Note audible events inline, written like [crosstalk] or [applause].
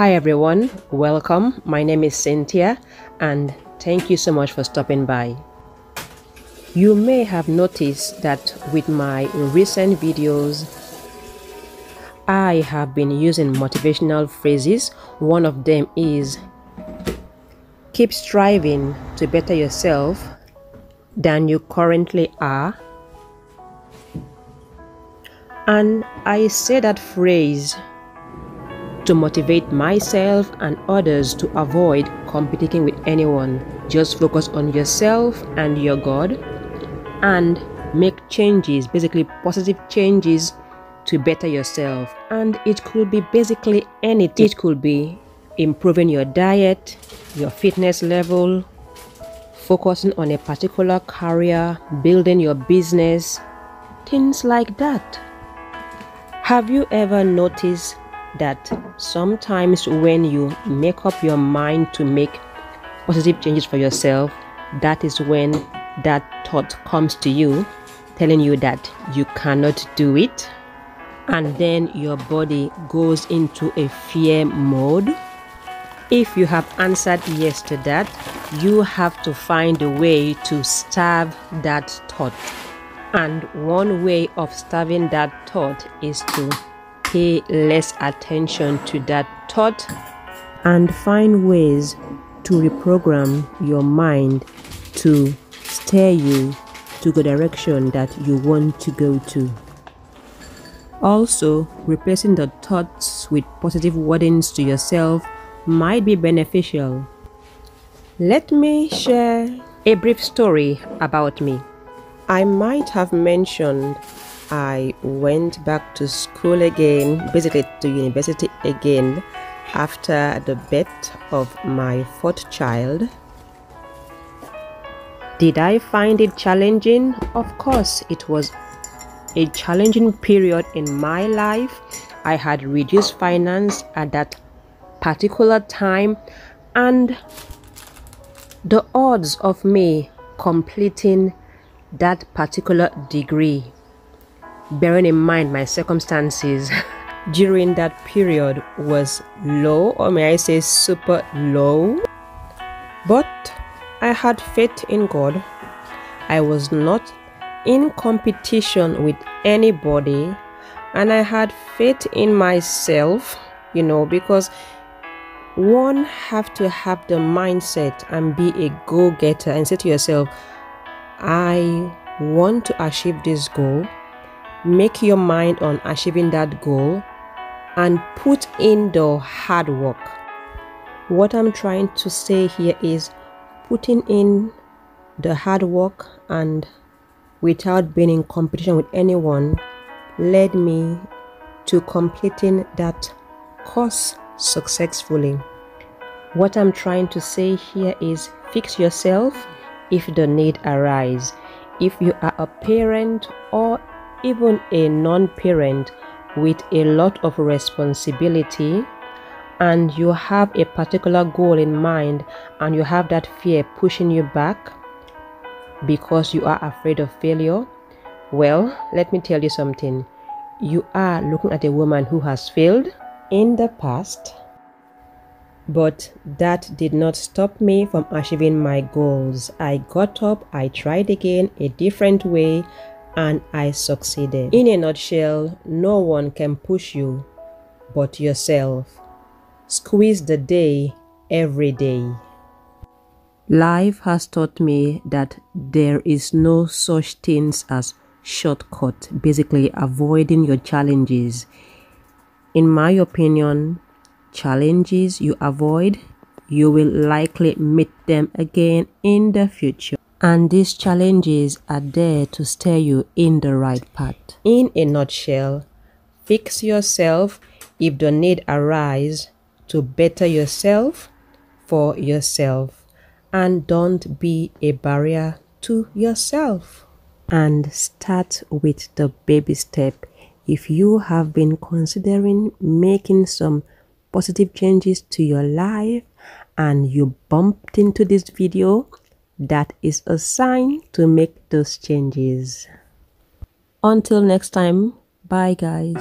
Hi everyone, welcome. My name is Cynthia and thank you so much for stopping by. You may have noticed that with my recent videos, I have been using motivational phrases. One of them is keep striving to better yourself than you currently are. And I say that phrase to motivate myself and others to avoid competing with anyone. Just focus on yourself and your God and make changes, basically positive changes to better yourself. And it could be basically anything. It could be improving your diet, your fitness level, focusing on a particular career, building your business, things like that. Have you ever noticed that sometimes when you make up your mind to make positive changes for yourself, that is when that thought comes to you telling you that you cannot do it. And then your body goes into a fear mode. If you have answered yes to that you have to find a way to starve that thought. And one way of starving that thought is to pay less attention to that thought and find ways to reprogram your mind to steer you to the direction that you want to go to. Also, replacing the thoughts with positive wordings to yourself might be beneficial. Let me share a brief story about me. I might have mentioned I went back to school again, basically to university again, after the birth of my fourth child. Did I find it challenging? Of course, it was a challenging period in my life. I had reduced finance at that particular time, and the odds of me completing that particular degree bearing in mind my circumstances [laughs] during that period was low or may I say super low. But I had faith in God. I was not in competition with anybody and I had faith in myself you know because one have to have the mindset and be a go-getter and say to yourself I want to achieve this goal make your mind on achieving that goal and put in the hard work. What I'm trying to say here is putting in the hard work and without being in competition with anyone led me to completing that course successfully. What I'm trying to say here is fix yourself if the need arise. If you are a parent or even a non parent with a lot of responsibility and you have a particular goal in mind and you have that fear pushing you back because you are afraid of failure, well, let me tell you something. You are looking at a woman who has failed in the past, but that did not stop me from achieving my goals. I got up, I tried again a different way, and I succeeded. In a nutshell, no one can push you but yourself. Squeeze the day every day. Life has taught me that there is no such things as shortcut, basically avoiding your challenges. In my opinion, challenges you avoid, you will likely meet them again in the future and these challenges are there to steer you in the right path. In a nutshell, fix yourself if the need arise to better yourself for yourself and don't be a barrier to yourself. And start with the baby step. If you have been considering making some positive changes to your life and you bumped into this video that is a sign to make those changes. Until next time, bye guys.